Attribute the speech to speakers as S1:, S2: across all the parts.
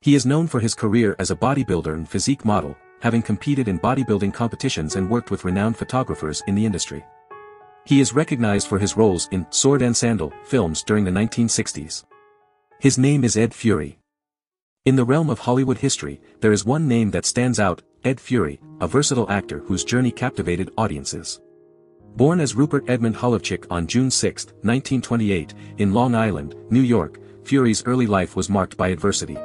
S1: He is known for his career as a bodybuilder and physique model, having competed in bodybuilding competitions and worked with renowned photographers in the industry. He is recognized for his roles in Sword and Sandal films during the 1960s. His name is Ed Fury. In the realm of Hollywood history, there is one name that stands out, Ed Fury, a versatile actor whose journey captivated audiences. Born as Rupert Edmund Holovchik on June 6, 1928, in Long Island, New York, Fury's early life was marked by adversity.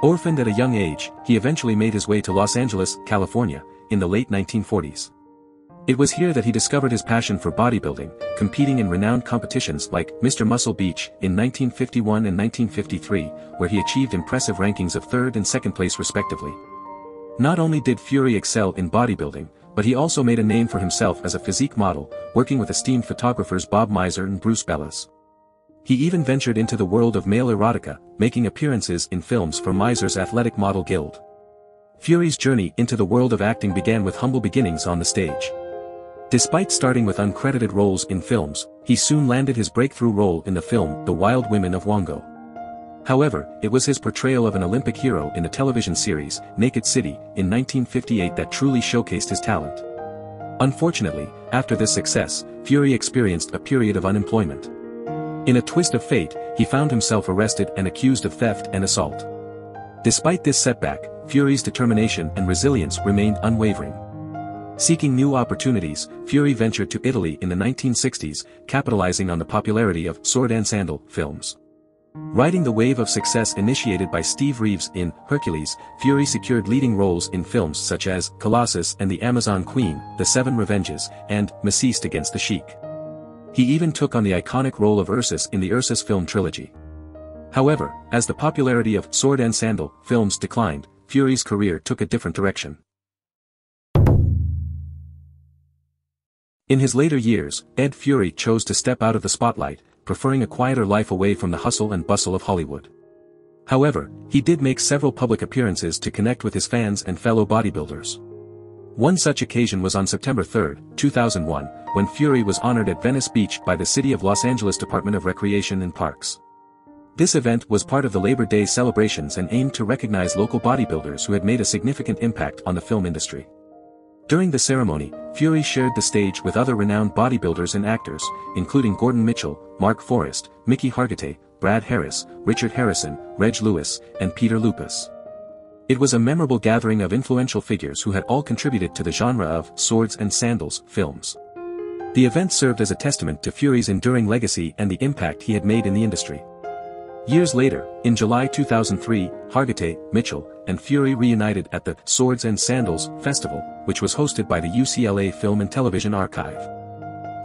S1: Orphaned at a young age, he eventually made his way to Los Angeles, California, in the late 1940s. It was here that he discovered his passion for bodybuilding, competing in renowned competitions like Mr. Muscle Beach in 1951 and 1953, where he achieved impressive rankings of third and second place respectively. Not only did Fury excel in bodybuilding, but he also made a name for himself as a physique model, working with esteemed photographers Bob Mizer and Bruce Bellas. He even ventured into the world of male erotica, making appearances in films for Mizer's Athletic Model Guild. Fury's journey into the world of acting began with humble beginnings on the stage. Despite starting with uncredited roles in films, he soon landed his breakthrough role in the film The Wild Women of Wongo. However, it was his portrayal of an Olympic hero in the television series, Naked City, in 1958 that truly showcased his talent. Unfortunately, after this success, Fury experienced a period of unemployment. In a twist of fate, he found himself arrested and accused of theft and assault. Despite this setback, Fury's determination and resilience remained unwavering. Seeking new opportunities, Fury ventured to Italy in the 1960s, capitalizing on the popularity of Sword and Sandal films. Riding the wave of success initiated by Steve Reeves in Hercules, Fury secured leading roles in films such as Colossus and the Amazon Queen, The Seven Revenges, and Maciste Against the Sheik. He even took on the iconic role of Ursus in the Ursus film trilogy. However, as the popularity of Sword and Sandal films declined, Fury's career took a different direction. In his later years, Ed Fury chose to step out of the spotlight, preferring a quieter life away from the hustle and bustle of Hollywood. However, he did make several public appearances to connect with his fans and fellow bodybuilders. One such occasion was on September 3, 2001, when Fury was honored at Venice Beach by the City of Los Angeles Department of Recreation and Parks. This event was part of the Labor Day celebrations and aimed to recognize local bodybuilders who had made a significant impact on the film industry. During the ceremony, Fury shared the stage with other renowned bodybuilders and actors, including Gordon Mitchell, Mark Forest, Mickey Hargitay, Brad Harris, Richard Harrison, Reg Lewis, and Peter Lupus. It was a memorable gathering of influential figures who had all contributed to the genre of swords and sandals films. The event served as a testament to Fury's enduring legacy and the impact he had made in the industry. Years later, in July 2003, Hargitay, Mitchell, and Fury reunited at the Swords and Sandals Festival, which was hosted by the UCLA Film and Television Archive.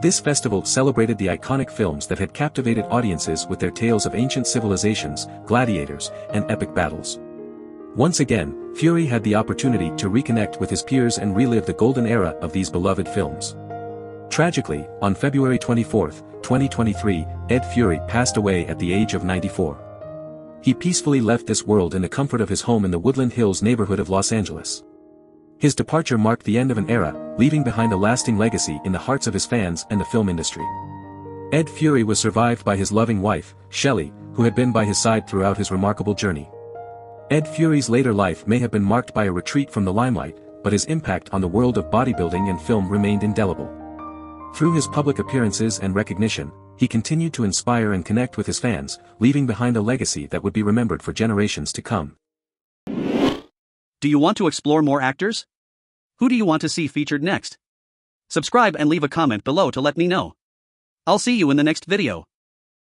S1: This festival celebrated the iconic films that had captivated audiences with their tales of ancient civilizations, gladiators, and epic battles. Once again, Fury had the opportunity to reconnect with his peers and relive the golden era of these beloved films. Tragically, on February 24, 2023, Ed Fury passed away at the age of 94. He peacefully left this world in the comfort of his home in the Woodland Hills neighborhood of Los Angeles. His departure marked the end of an era, leaving behind a lasting legacy in the hearts of his fans and the film industry. Ed Fury was survived by his loving wife, Shelley, who had been by his side throughout his remarkable journey. Ed Fury's later life may have been marked by a retreat from the limelight, but his impact on the world of bodybuilding and film remained indelible. Through his public appearances and recognition, he continued to inspire and connect with his fans, leaving behind a legacy that would be remembered for generations to come.
S2: Do you want to explore more actors? Who do you want to see featured next? Subscribe and leave a comment below to let me know. I'll see you in the next video.